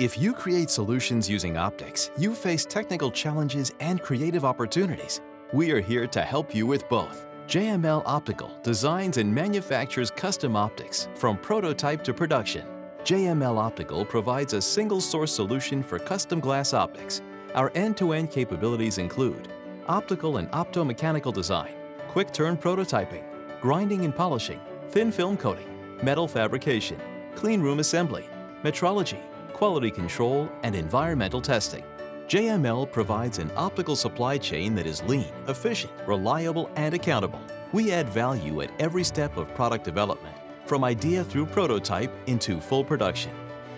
If you create solutions using optics, you face technical challenges and creative opportunities. We are here to help you with both. JML Optical designs and manufactures custom optics from prototype to production. JML Optical provides a single source solution for custom glass optics. Our end-to-end capabilities include optical and optomechanical design, quick turn prototyping, grinding and polishing, thin film coating, metal fabrication, clean room assembly, metrology, quality control, and environmental testing. JML provides an optical supply chain that is lean, efficient, reliable, and accountable. We add value at every step of product development, from idea through prototype into full production.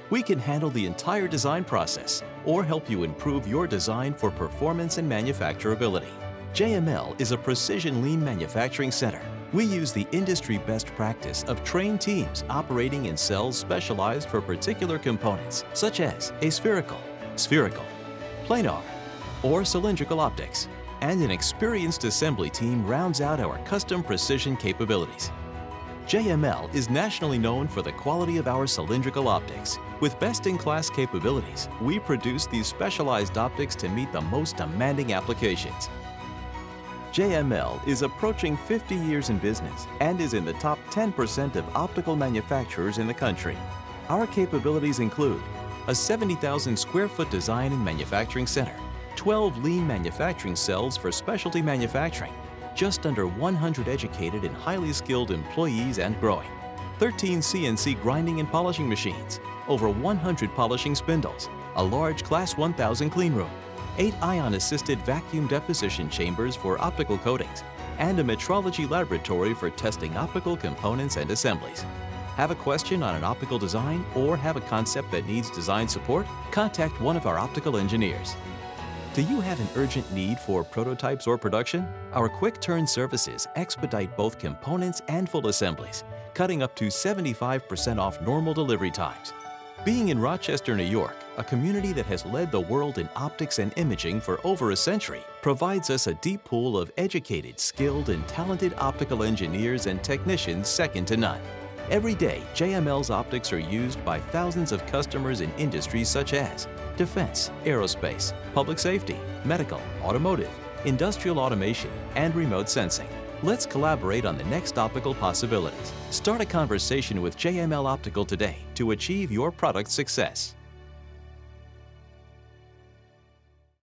We can handle the entire design process or help you improve your design for performance and manufacturability. JML is a precision lean manufacturing center we use the industry best practice of trained teams operating in cells specialized for particular components, such as aspherical, spherical, planar, or cylindrical optics. And an experienced assembly team rounds out our custom precision capabilities. JML is nationally known for the quality of our cylindrical optics. With best-in-class capabilities, we produce these specialized optics to meet the most demanding applications JML is approaching 50 years in business and is in the top 10% of optical manufacturers in the country. Our capabilities include a 70,000 square foot design and manufacturing center, 12 lean manufacturing cells for specialty manufacturing, just under 100 educated and highly skilled employees and growing, 13 CNC grinding and polishing machines, over 100 polishing spindles, a large Class 1000 clean room, eight ion-assisted vacuum deposition chambers for optical coatings, and a metrology laboratory for testing optical components and assemblies. Have a question on an optical design or have a concept that needs design support? Contact one of our optical engineers. Do you have an urgent need for prototypes or production? Our quick turn services expedite both components and full assemblies, cutting up to 75% off normal delivery times. Being in Rochester, New York, a community that has led the world in optics and imaging for over a century, provides us a deep pool of educated, skilled, and talented optical engineers and technicians second to none. Every day, JML's optics are used by thousands of customers in industries such as defense, aerospace, public safety, medical, automotive, industrial automation, and remote sensing. Let's collaborate on the next optical possibilities. Start a conversation with JML Optical today to achieve your product success.